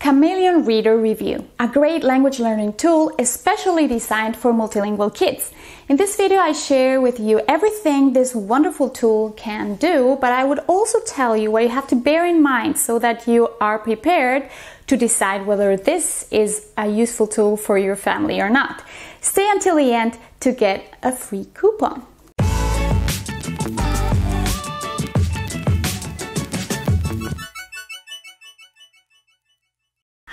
Chameleon Reader Review, a great language learning tool especially designed for multilingual kids. In this video, I share with you everything this wonderful tool can do, but I would also tell you what you have to bear in mind so that you are prepared to decide whether this is a useful tool for your family or not. Stay until the end to get a free coupon.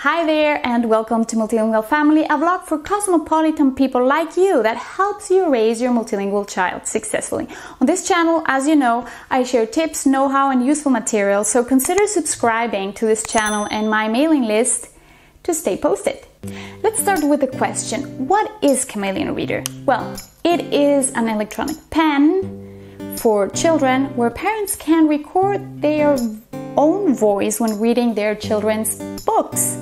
Hi there and welcome to Multilingual Family, a vlog for cosmopolitan people like you that helps you raise your multilingual child successfully. On this channel, as you know, I share tips, know-how and useful materials, so consider subscribing to this channel and my mailing list to stay posted. Let's start with the question, what is Chameleon Reader? Well, it is an electronic pen for children where parents can record their own voice when reading their children's books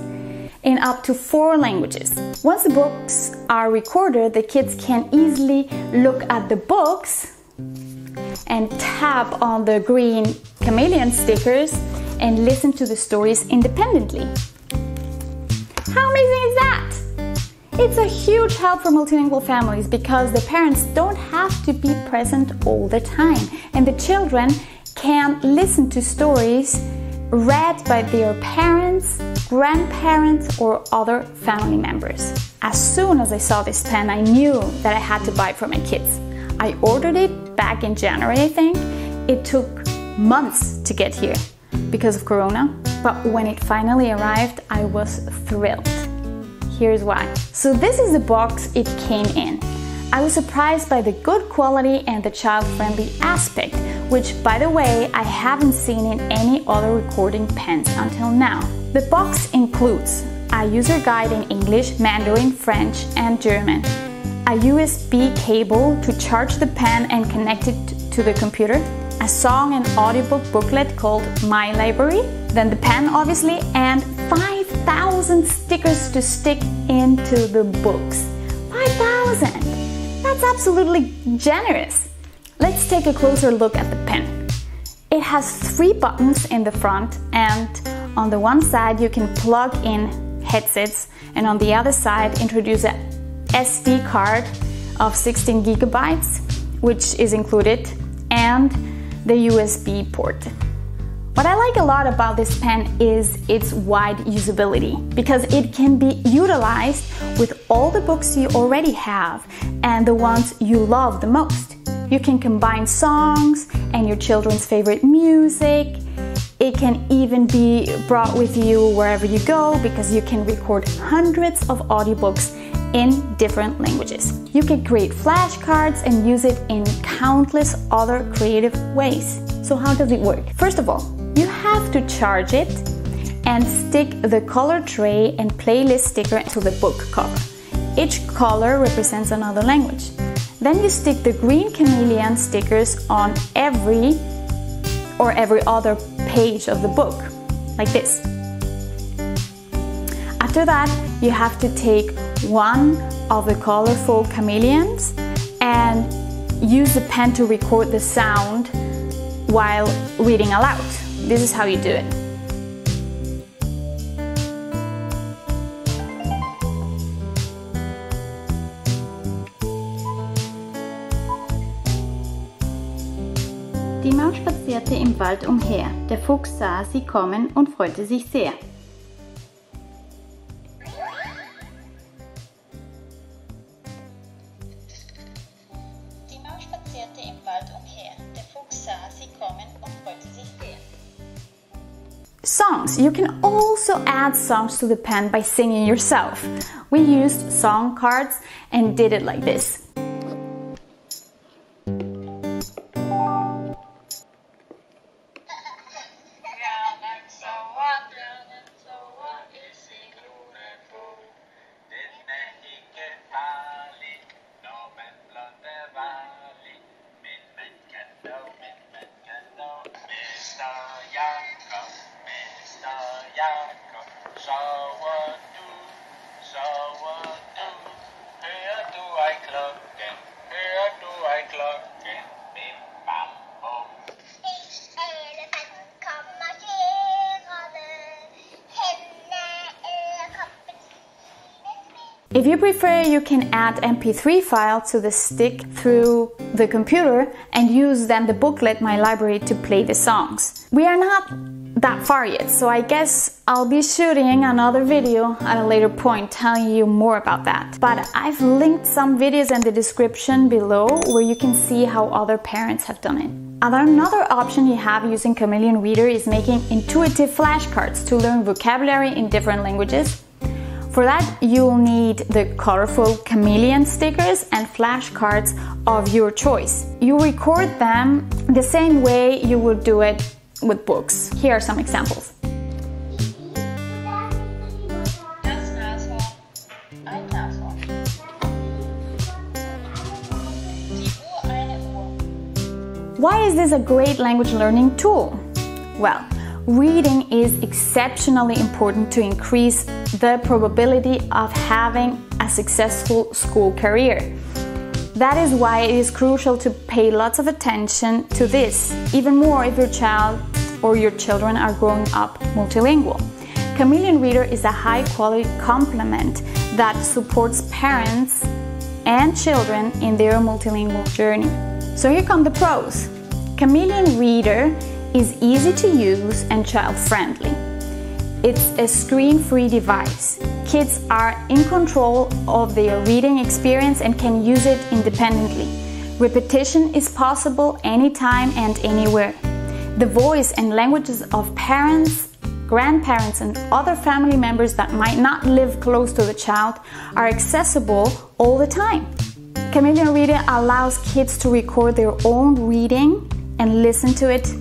in up to four languages. Once the books are recorded, the kids can easily look at the books and tap on the green chameleon stickers and listen to the stories independently. How amazing is that? It's a huge help for multilingual families because the parents don't have to be present all the time and the children can listen to stories read by their parents, grandparents, or other family members. As soon as I saw this pen, I knew that I had to buy it for my kids. I ordered it back in January, I think. It took months to get here because of Corona, but when it finally arrived, I was thrilled. Here's why. So, this is the box it came in. I was surprised by the good quality and the child friendly aspect, which, by the way, I haven't seen in any other recording pens until now. The box includes a user guide in English, Mandarin, French, and German, a USB cable to charge the pen and connect it to the computer, a song and audiobook booklet called My Library, then the pen, obviously, and 5,000 stickers to stick into the books. 5,000! That's absolutely generous. Let's take a closer look at the pen. It has three buttons in the front and on the one side you can plug in headsets and on the other side introduce a SD card of 16 gigabytes which is included and the USB port. What I like a lot about this pen is its wide usability because it can be utilized with all the books you already have and the ones you love the most. You can combine songs and your children's favorite music. It can even be brought with you wherever you go because you can record hundreds of audiobooks in different languages. You can create flashcards and use it in countless other creative ways. So, how does it work? First of all, you have to charge it and stick the color tray and playlist sticker to the book cover. Each color represents another language. Then you stick the green chameleon stickers on every or every other page of the book, like this. After that, you have to take one of the colorful chameleons and use the pen to record the sound while reading aloud. This is how you do it. Im Wald umher. Der Fuchs sah sie kommen und freute sich sehr. Die Maus spazierte im Wald umher. Der Fuchs sah sie kommen und freute sich sehr. Songs. You can also add songs to the pen by singing yourself. We used song cards and did it like this. If you prefer, you can add MP3 file to the stick through the computer and use then the booklet My Library to play the songs. We are not that far yet, so I guess I'll be shooting another video at a later point telling you more about that. But I've linked some videos in the description below where you can see how other parents have done it. Another option you have using Chameleon Reader is making intuitive flashcards to learn vocabulary in different languages for that, you'll need the colorful chameleon stickers and flashcards of your choice. You record them the same way you would do it with books. Here are some examples. Why is this a great language learning tool? Well, reading is exceptionally important to increase the probability of having a successful school career. That is why it is crucial to pay lots of attention to this, even more if your child or your children are growing up multilingual. Chameleon Reader is a high quality complement that supports parents and children in their multilingual journey. So here come the pros. Chameleon Reader is easy to use and child friendly. It's a screen free device. Kids are in control of their reading experience and can use it independently. Repetition is possible anytime and anywhere. The voice and languages of parents, grandparents, and other family members that might not live close to the child are accessible all the time. Chameleon Reader allows kids to record their own reading and listen to it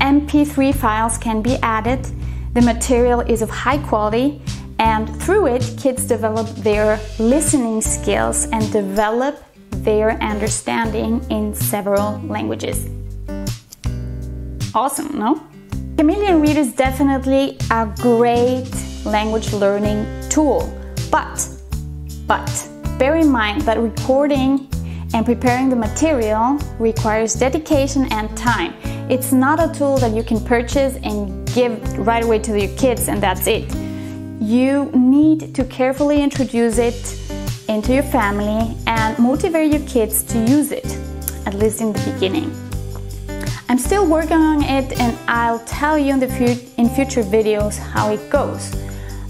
MP3 files can be added, the material is of high quality, and through it, kids develop their listening skills and develop their understanding in several languages. Awesome, no? Chameleon Reader is definitely a great language learning tool, but, but, bear in mind that recording and preparing the material requires dedication and time. It's not a tool that you can purchase and give right away to your kids and that's it. You need to carefully introduce it into your family and motivate your kids to use it, at least in the beginning. I'm still working on it and I'll tell you in, the fu- in future videos how it goes.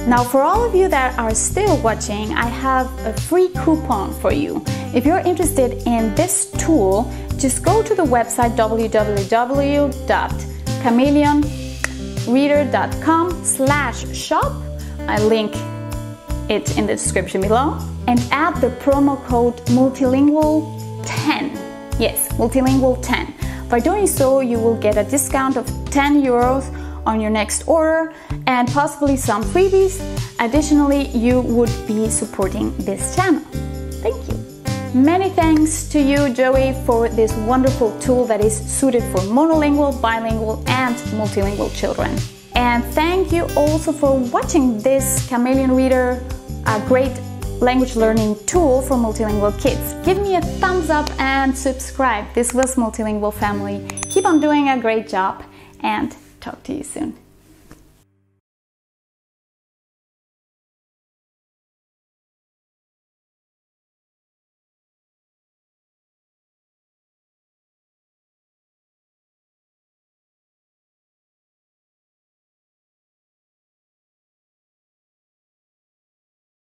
Now, for all of you that are still watching, I have a free coupon for you. If you're interested in this tool, just go to the website www.chameleonreader.com slash shop. I link it in the description below. And add the promo code multilingual10. Yes, multilingual10. By doing so, you will get a discount of 10 euros on your next order and possibly some freebies. Additionally, you would be supporting this channel. Thank you. Many thanks to you, Joey, for this wonderful tool that is suited for monolingual, bilingual, and multilingual children. And thank you also for watching this Chameleon Reader, a great language learning tool for multilingual kids. Give me a thumbs up and subscribe. This was Multilingual Family. Keep on doing a great job and talk to you soon.